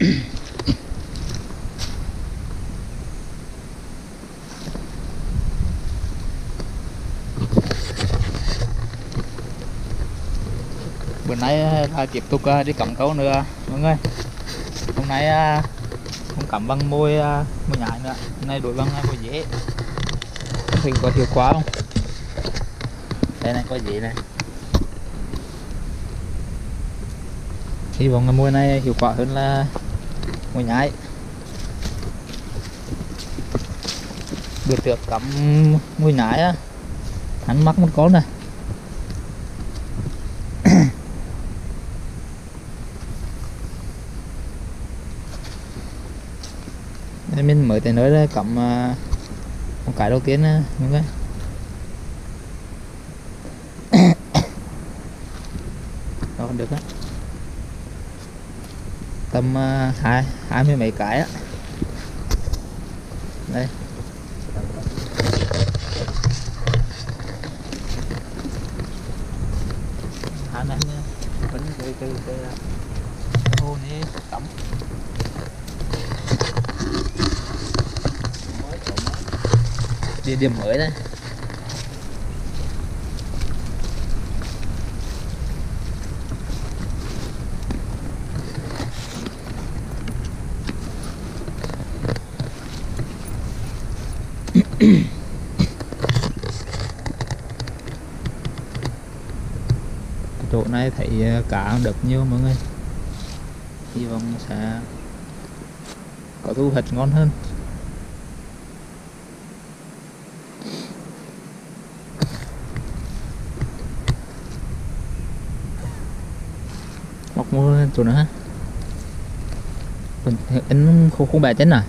bữa nay là tiếp tục à, đi cắm câu nữa, mọi người. Hôm nay à, không cắm bằng môi à, môi nhái nữa. Hôm nay đổi bằng môi dễ hình có hiệu quả không? Đây này, có dễ này. Hy vọng là môi này hiệu quả hơn là môi nhái. Được được cắm môi nhái á. Hắn mắc một con này. Đây mình mới tới nơi cắm à, một cái đầu tiên uh, mọi đó được á tầm uh, hai hai mươi mấy cái á. Đây. Hai này vẫn cái cái cái ô này cắm địa điểm mới đây chỗ này thấy ờ, cá đập nhiều mọi người. Hy vọng sẽ có thu hoạch ngon hơn. Mọc mua chỗ nữa ha. In anh không không bẻ chân à?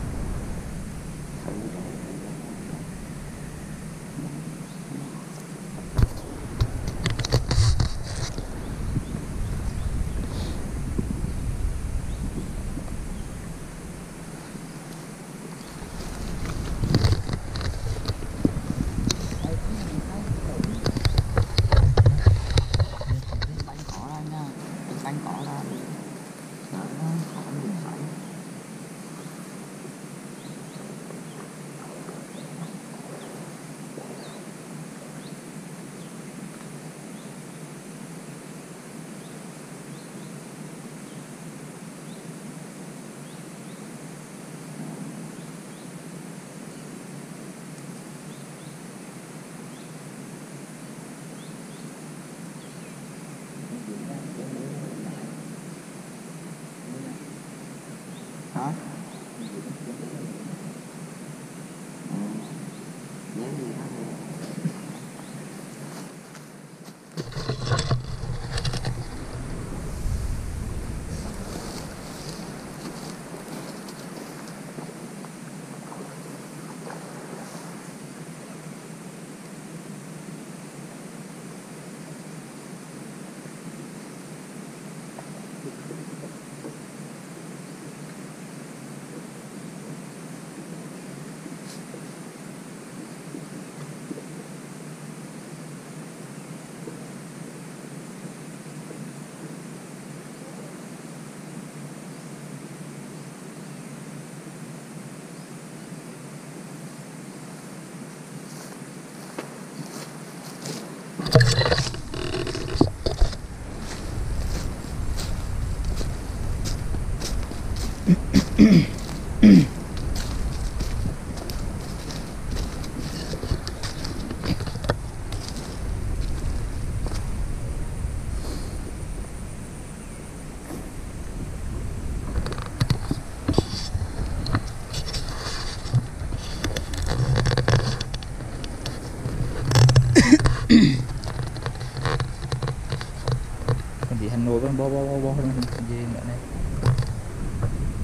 Gì nữa này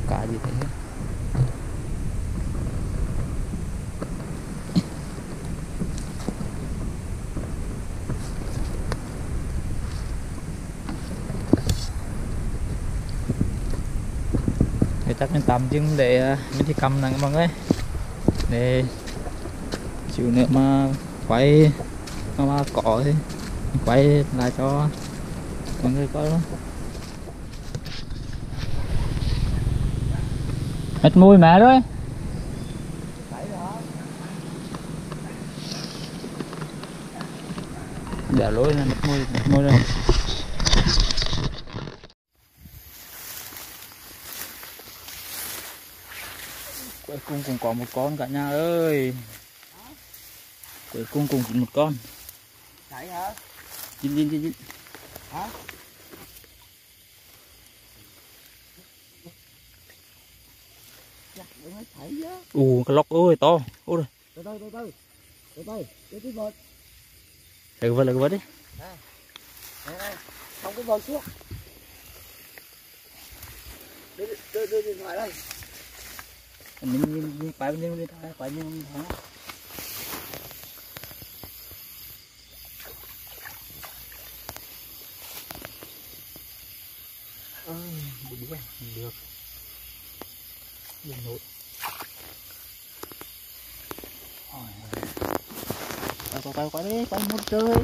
cả gì thế? Hết thì chắc mình tạm dừng để mình thì cầm nè mọi người để chịu nữa mà quay mà, mà có thì quay lại cho mọi người coi luôn hết mùi mẹ rồi đó. để lối lên mất mùi mất mùi rồi cuối cùng cũng có một con cả nhà ơi cuối cùng cũng một con Đấy hả? chín chín chín chín Hả? Ù cái lóc ơi to ôi Từ từ từ từ. Từ từ. Từ từ vợt. cái vật lấy cái vật đi. Không có vợt xuống. Đưa, đưa, điện thoại đây. nhìn nhìn nhìn phải nhìn nhìn phải phải nhìn phải ơi bụng quá được đừng nổi Ôi, quay quay quay đi quay một chơi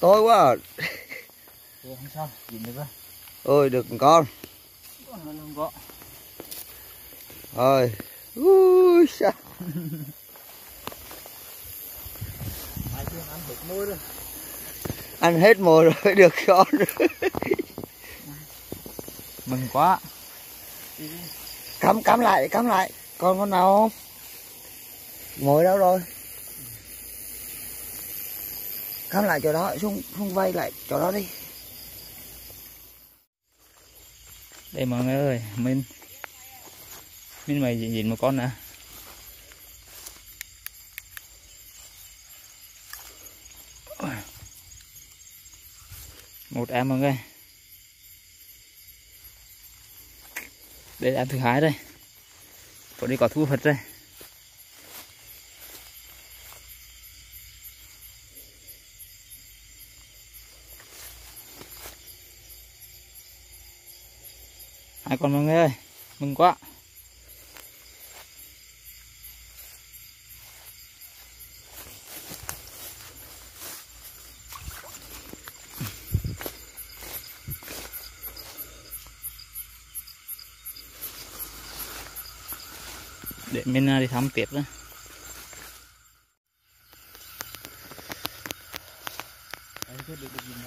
Tôi quá à. Ủa, không sao nhìn được rồi Ôi được con. Không có Rồi. Ui tiếng ăn được môi rồi Ăn hết mồi rồi được con mừng quá Cắm cắm lại, cắm lại. Còn con nào không? Ngồi đâu rồi? Cắm lại chỗ đó, xuống xuống vay lại chỗ đó đi. đây mọi người ơi mình mình mày nhìn, nhìn một con nè một em mọi người đây là em thứ hai đây có đi có thu hoạch đây còn mọi người ơi mừng quá để mình à, đi thăm tiếp nữa Đấy, cứ được được nhìn nữa.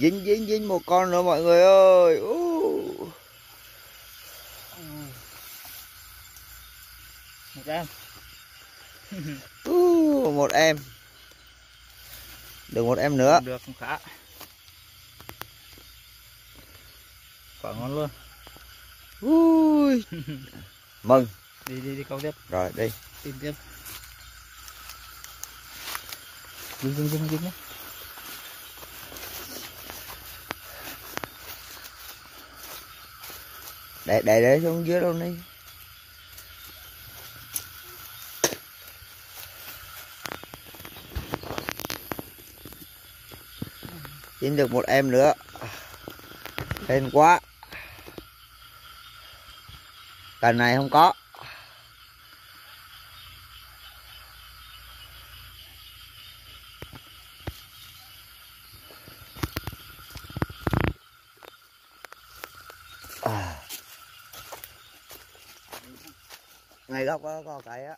Dính dính dính một con nữa mọi người ơi. Uh. một em Uh, một em. Được một em nữa. được cũng khá quả ngon luôn Ui. Mừng. đi đi đi câu tiếp Rồi đi. tìm tiếp dừng dừng dừng dừng nhé Để để để xuống dưới luôn đi. Dính được một em nữa. Hên quá. Lần này không có. Ngay góc đó có cái á.